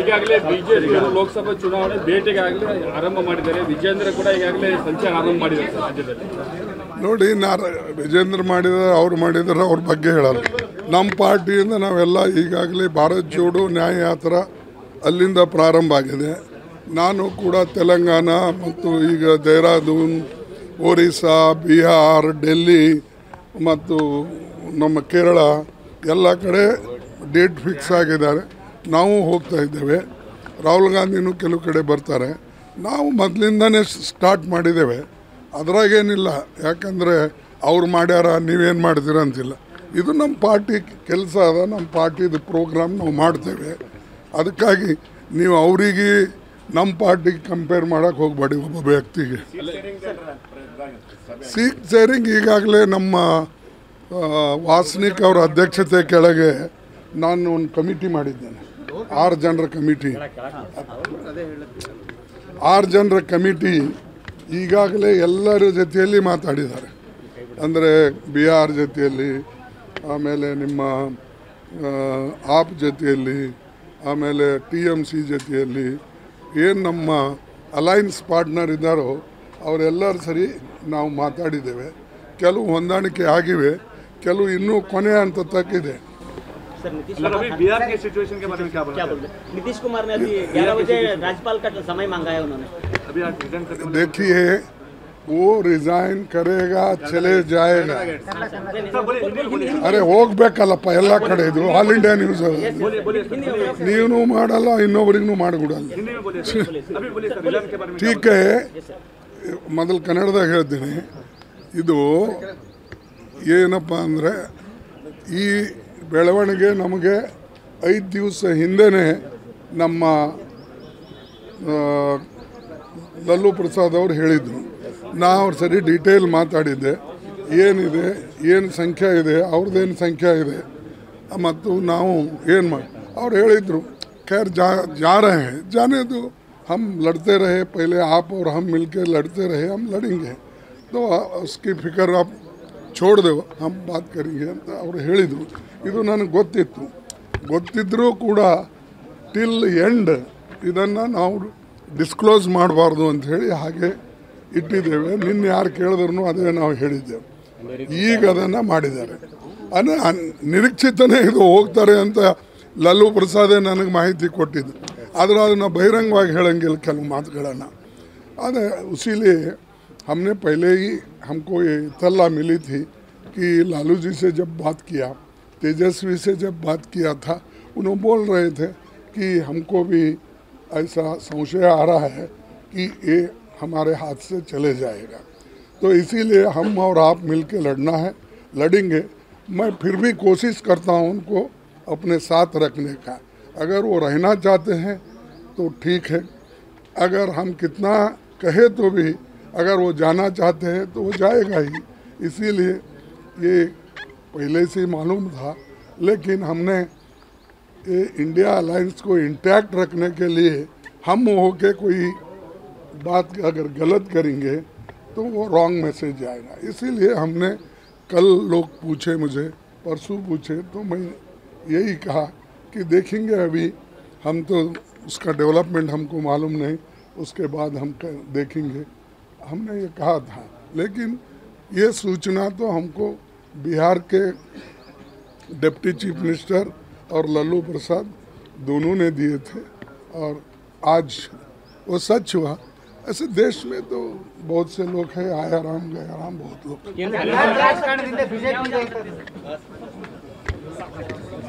ಈಗಾಗಲೇ ಬಿಜೆಪಿ ಲೋಕಸಭಾ ಚುನಾವಣೆ ಭೇಟಿಗಾಗಲೇ ಆರಂಭ ಮಾಡಿದ್ದಾರೆ. ವಿಜೇಂದ್ರ ಕೂಡ ಈಗಾಗಲೇ ಸಂಚಾರ ಆರಂಭ ಮಾಡಿದ್ದಾರೆ ರಾಜ್ಯದಲ್ಲಿ. ನೋಡಿ ನಾ ವಿಜೇಂದ್ರ ಮಾಡಿದ ಅವ್ರು ಮಾಡಿದ್ರೆ ಅವ್ರ ಬಗ್ಗೆ ಹೇಳಲ್ಲ. ನಮ್ಮ ಪಾರ್ಟಿಯಿಂದ ನಾವೆಲ್ಲ ಈಗಾಗಲೇ ಭಾರತ್ ಜೋಡೋ ನ್ಯಾಯ ಯಾತ್ರ ಅಲ್ಲಿಂದ ಪ್ರಾರಂಭ ಆಗಿದೆ. ನಾನು ಕೂಡ ತೆಲಂಗಾಣ ಮತ್ತು ಈಗ ದೇಹರಾದೂನ್, ಒರಿಸ್ಸಾ, ಬಿಹಾರ್, ಡೆಲ್ಲಿ ಮತ್ತು ನಮ್ಮ ಕೇರಳ ಎಲ್ಲ ಕಡೆ ಡೇಟ್ ಫಿಕ್ಸ್ ಆಗಿದ್ದಾರೆ. ನಾವು ಹೋಗ್ತಾ ಇದ್ದೇವೆ. ರಾಹುಲ್ ಗಾಂಧಿನೂ ಕೆಲವು ಕಡೆ ಬರ್ತಾರೆ. ನಾವು ಮೊದಲಿಂದನೇ ಸ್ಟಾರ್ಟ್ ಮಾಡಿದ್ದೇವೆ. ಅದ್ರಾಗೇನಿಲ್ಲ ಯಾಕಂದರೆ ಅವ್ರು ಮಾಡ್ಯಾರ, ನೀವೇನು ಮಾಡ್ತೀರ ಅಂತಿಲ್ಲ. ಇದು ನಮ್ಮ ಪಾರ್ಟಿ ಕೆಲಸ ಅದ. ನಮ್ಮ ಪಾರ್ಟಿದು ಪ್ರೋಗ್ರಾಮ್ ನಾವು ಮಾಡ್ತೇವೆ. ಅದಕ್ಕಾಗಿ ನೀವು ಅವರಿಗೆ ನಮ್ಮ ಪಾರ್ಟಿಗೆ ಕಂಪೇರ್ ಮಾಡೋಕ್ಕೆ ಹೋಗಬೇಡಿ ಒಬ್ಬ ವ್ಯಕ್ತಿಗೆ. ಸೀಟ್ ಶೇರಿಂಗ್ ಈಗಾಗಲೇ ನಮ್ಮ ವಾಸನಿಕ್ ಅವರ ಅಧ್ಯಕ್ಷತೆ ಕೆಳಗೆ ನಾನು ಒಂದು ಕಮಿಟಿ ಮಾಡಿದ್ದೇನೆ. ಆರು ಜನರ ಕಮಿಟಿ. ಆರು ಜನರ ಕಮಿಟಿ ಈಗಾಗಲೇ ಎಲ್ಲರ ಜೊತೆಯಲ್ಲಿ ಮಾತಾಡಿದ್ದಾರೆ. ಅಂದರೆ ಬಿ ಆರ್ ಜೊತೆಯಲ್ಲಿ, ಆಮೇಲೆ ನಿಮ್ಮ ಆಪ್ ಜೊತೆಯಲ್ಲಿ, ಆಮೇಲೆ ಟಿ ಎಂ ಸಿ ಜೊತೆಯಲ್ಲಿ ಏನು ನಮ್ಮ ಅಲೈನ್ಸ್ ಪಾರ್ಟ್ನರ್ ಇದ್ದಾರೋ ಅವರೆಲ್ಲರೂ ಸರಿ ನಾವು ಮಾತಾಡಿದ್ದೇವೆ. ಕೆಲವು ಹೊಂದಾಣಿಕೆ ಆಗಿವೆ, ಕೆಲವು ಇನ್ನೂ ಕೊನೆ ಹಂತಕ್ಕಿದೆ सर नीतीश सर अभी बिहार के सिचुएशन के बारे में क्या बोलना क्या बोलते हैं? नीतीश कुमार ने अभी ग्यारह बजे राज्यपाल का समय मांगा है उन्होंने अभी आज रिटर्न करने देखिए वो रिजाइन करेगा चले जाएगा सर बोलिए बोलिए बोलिए ಅರೆ ಹೋಗ್ಬೇಕಲ್ಲಪ್ಪ ಎಲ್ಲ ಕಡೆ ಇದು ಆಲ್ ಇಂಡಿಯಾ ನ್ಯೂಸ್ बोलिए बोलिए सर बोलिए ನೀನು ಮಾಡಲ್ಲ ಇನ್ನೊಬ್ರಿಗೂ ಮಾಡಿಕೊಡಲ್ಲ हिंदी में बोलिए सर अभी बोलिए सर रिटर्न के बारे में ಟೀಕೆ ಮೊದಲು ಕನ್ನಡದಾಗ ಹೇಳ್ತೀನಿ ಇದು ಏನಪ್ಪ ಅಂದರೆ ಈ ಬೆಳವಣಿಗೆ ನಮಗೆ ಐದು ದಿವಸ ಹಿಂದೆನೇ ನಮ್ಮ ಆ, ಲಲ್ಲು ಪ್ರಸಾದ್ ಅವರು ಹೇಳಿದರು ನಾ ಅವ್ರ ಸರಿ ಡೀಟೇಲ್ ಮಾತಾಡಿದ್ದೆ ಏನಿದೆ ಏನು ಸಂಖ್ಯೆ ಇದೆ ಅವ್ರದ್ದೇನು ಸಂಖ್ಯೆ ಇದೆ ಮತ್ತು ನಾವು ಏನು ಮಾಡಿ ಅವ್ರು ಹೇಳಿದರು खैर जा जा रहे हैं जाने दो हम लड़ते रहे पहले आप और हम मिलके लड़ते रहे हम लड़ेंगे तो उसकी फिक्र आप ಚೋಡ್ದೆವು. ನಮ್ಮ ಮಾತು ಕರಿಗೆ ಅಂತ ಅವರು ಹೇಳಿದರು. ಇದು ನನಗೆ ಗೊತ್ತಿತ್ತು. ಗೊತ್ತಿದ್ದರೂ ಕೂಡ ಟಿಲ್ ಎಂಡ್ ಇದನ್ನು ನಾವು ಡಿಸ್ಕ್ಲೋಸ್ ಮಾಡಬಾರ್ದು ಅಂತ ಹೇಳಿ ಹಾಗೆ ಇಟ್ಟಿದ್ದೇವೆ. ನಿನ್ನೆ ಯಾರು ಕೇಳಿದ್ರು ಅದೇ ನಾವು ಹೇಳಿದ್ದೇವೆ. ಈಗ ಅದನ್ನು ಮಾಡಿದ್ದಾರೆ. ಅಂದರೆ ನಿರೀಕ್ಷಿತನೇ ಇದು ಹೋಗ್ತಾರೆ ಅಂತ ಲಲ್ಲು ಪ್ರಸಾದೇ ನನಗೆ ಮಾಹಿತಿ ಕೊಟ್ಟಿದ್ದು. ಆದರೂ ಅದನ್ನು ಬಹಿರಂಗವಾಗಿ ಹೇಳಂಗಿಲ್ಲ ಕೆಲವು ಮಾತುಗಳನ್ನು. ಅದೇ ಉಸಿಲಿ हमने पहले ही हमको ये इतला मिली थी कि लालू जी से जब बात किया, तेजस्वी से जब बात किया था, उन्होंने बोल रहे थे कि हमको भी ऐसा संशय आ रहा है कि ये हमारे हाथ से चले जाएगा। तो इसीलिए हम और आप मिल के लड़ना है, लड़ेंगे। मैं फिर भी कोशिश करता हूँ उनको अपने साथ रखने का। अगर वो रहना चाहते हैं तो ठीक है। अगर हम कितना कहे तो भी अगर वो जाना चाहते हैं तो वो जाएगा ही। इसीलिए ये पहले से ही मालूम था, लेकिन हमने ये इंडिया अलायंस को इंटैक्ट रखने के लिए हम होके कोई बात अगर गलत करेंगे तो वो रॉन्ग मैसेज जाएगा इसीलिए हमने कल लोग पूछे मुझे, परसों पूछे तो मैं यही कहा कि देखेंगे अभी हम तो उसका डेवलपमेंट हमको मालूम नहीं, उसके बाद हम देखेंगे। हमने ये कहा था लेकिन ये सूचना तो हमको बिहार के डिप्टी चीफ मिनिस्टर और लल्लू प्रसाद दोनों ने दिए थे और आज वो सच हुआ ऐसे देश में तो बहुत से लोग हैं आया राम गया राम बहुत लोग